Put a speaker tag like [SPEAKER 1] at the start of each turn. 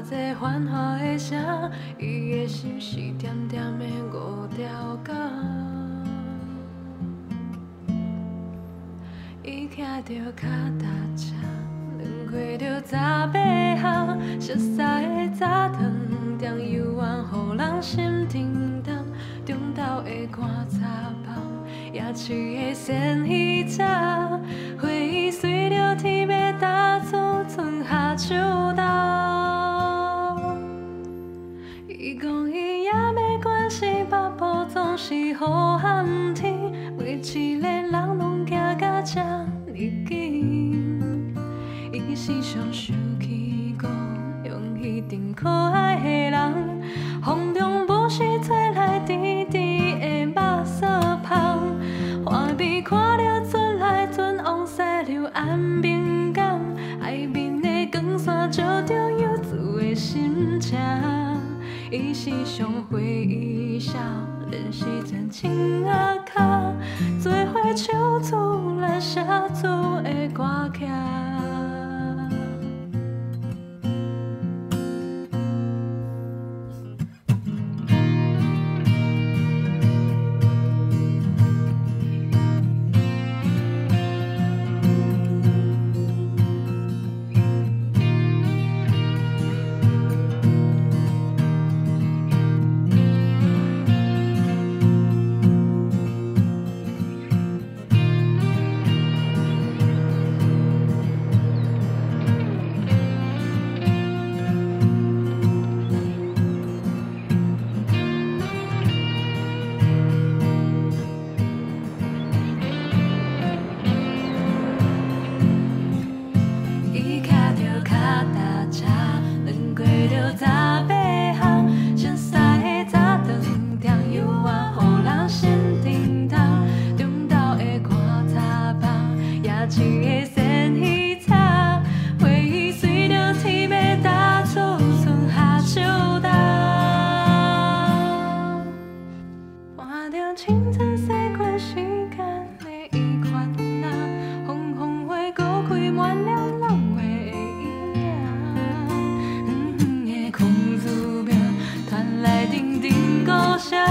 [SPEAKER 1] 偌济繁华的城，伊的心是点点的五条港。伊骑着脚踏车，两开着查某行，熟悉的早汤，中幽怨，予人心沉重。中昼的干茶包，夜市的鲜鱼肠，寒天，每一个人拢行到这么近。伊时常想起故乡迄阵可爱的人，风中不时吹来甜甜的肉臊香，画面看着转来转往西流安平港，海面的光线照着游子的心情。伊时常回忆少年时阵青阿脚，做花唱出咱写出的歌曲。shine.